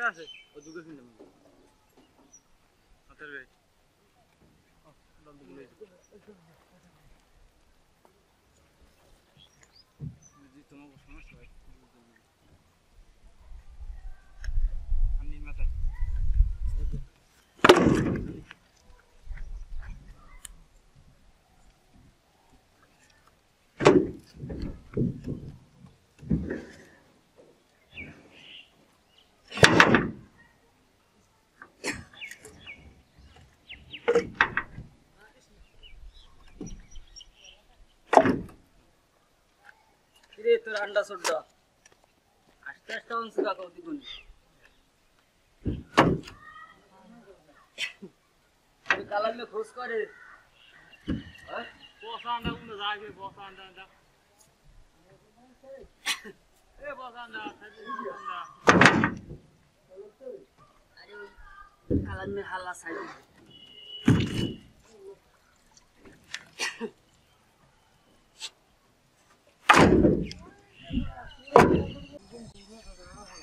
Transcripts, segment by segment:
আছে আছে ও দুটো কিনে নেব হাতের ব্যাগ তোমার সমস্যা? আমি মাথায় কিরে তোর আন্ডা সুড্ডা। আস্তে আস্তে অংশ কাকা গুণ তুই কালামে খোঁজ করে। হ্যাঁ? বসা আন্ডা কোন যাবে বসা আন্ডা আন্ডা। এ বসা আন্ডা আরে সাইড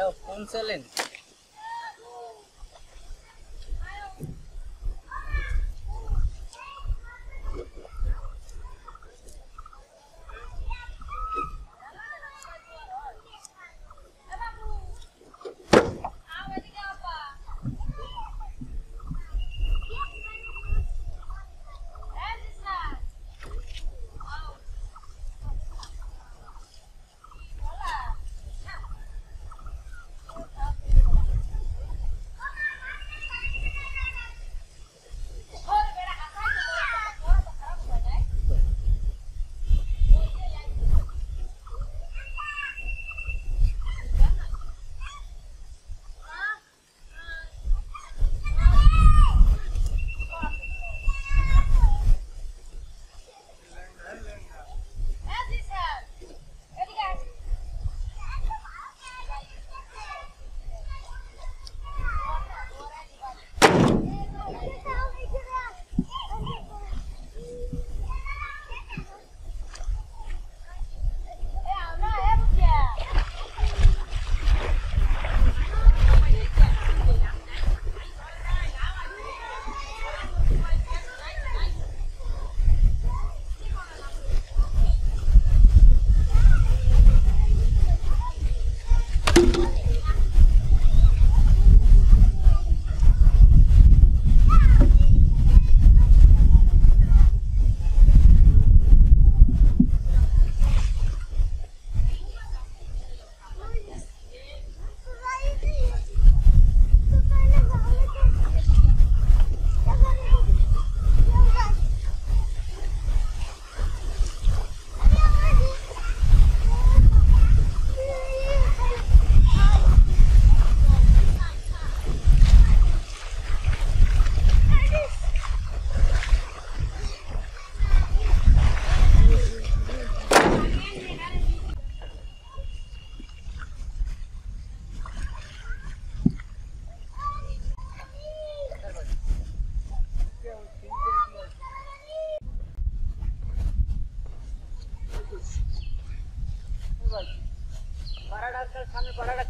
একটা ফোন চালেন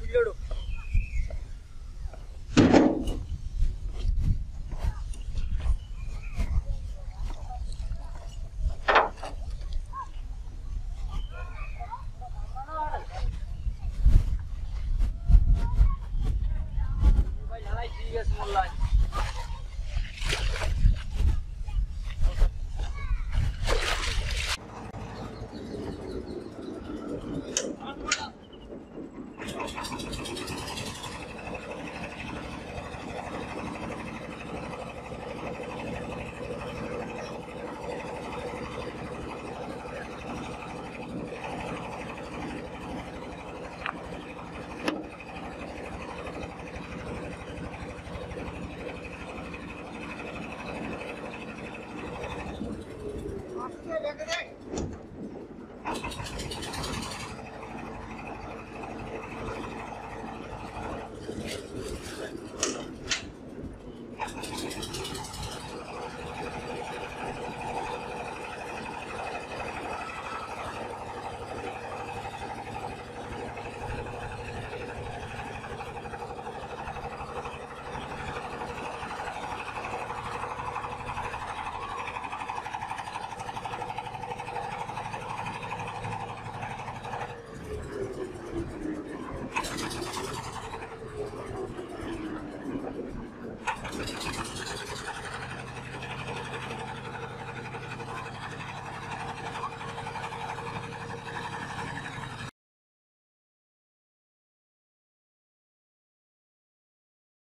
పిల్లోడు Yes, more life.